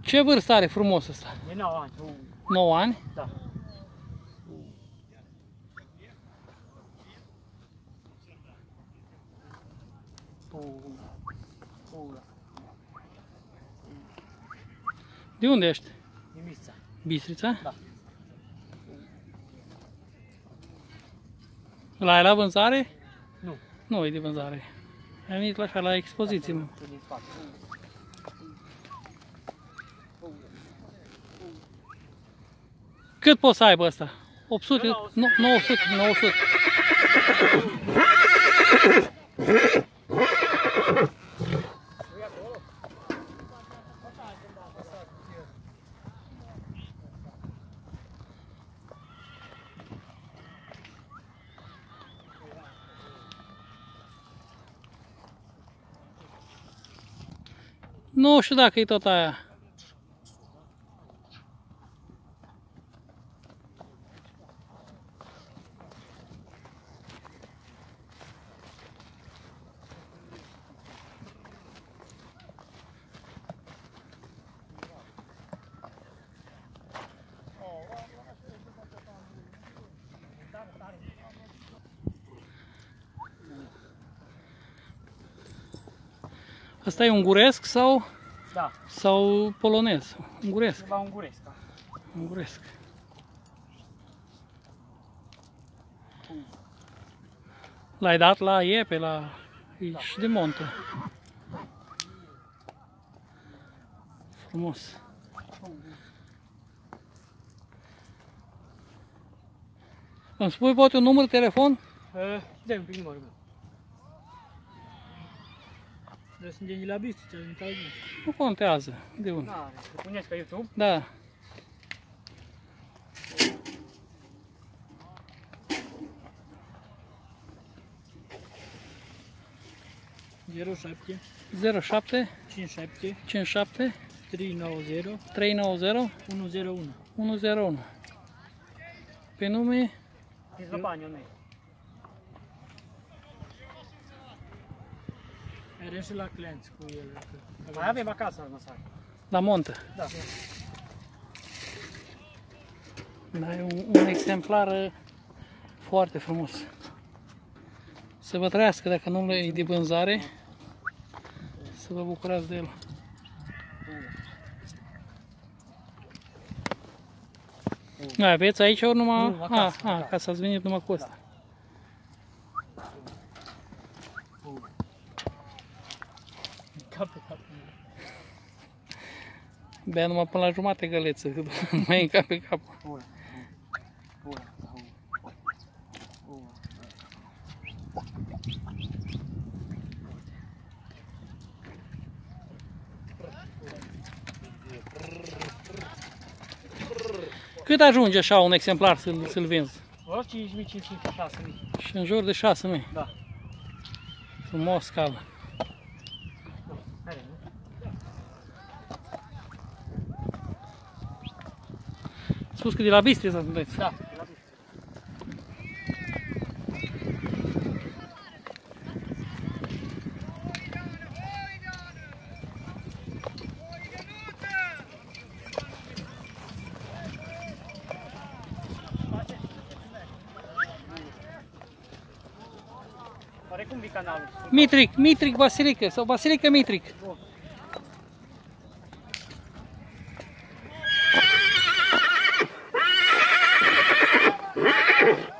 Ce vârstă are frumos ăsta? E 9 ani. 9 ani? Da. De unde ești? E Mița. Bistrița? Da. La ai la vânzare? Nu. Nu e de vânzare. Ai venit la așa la expoziție, mă. Tu din spate. Cât poți să aibă ăsta? 800? Eu la Nu, 900, 900. Nu știu dacă Asta e unguresc sau, Da. sau polonez? Unguresc. Ceva unguresc. da. Unguresc. L-ai dat la iepe, la... E și de montă. Frumos. Îmi spui poate un număr de telefon? Uh, Dă un pic numărul meu. Dar sunt de la Bistrița, din Calvin. Nu contează. De unde? N-are. Îl puneți pe YouTube? Da. Zero șapte 07 cinci șapte 57 trei nouă zero 390 unu zero unu. 101. Pe nume Din Zăpaniu, noi. Merem și la clienți cu el. dacă- Mai avem acasă în masă. la montă. Da. Da, e un, un exemplar uh, foarte frumos. Să vă trăiască dacă nu e de vânzare. Să vă bucurați de el. Mai aveți aici ori numai... Nu, acasă, a, a, da. ca să ați venit numai cu ăsta. Cap pe cap. Bea numai până la jumate găleță, că după nu mai e în cap pe cap. Ura. Ura. Ura. Cât ajunge așa un exemplar să-l să vinzi? O 5500, 6000. Și în jur de 6.000. Da. Frumos scală. Spus că de la Bistrița sunteți. Da. la Bistrița. Oare cum vii canalul? Mitric, Mitric Vasilică sau Vasilică Mitric. Ugh.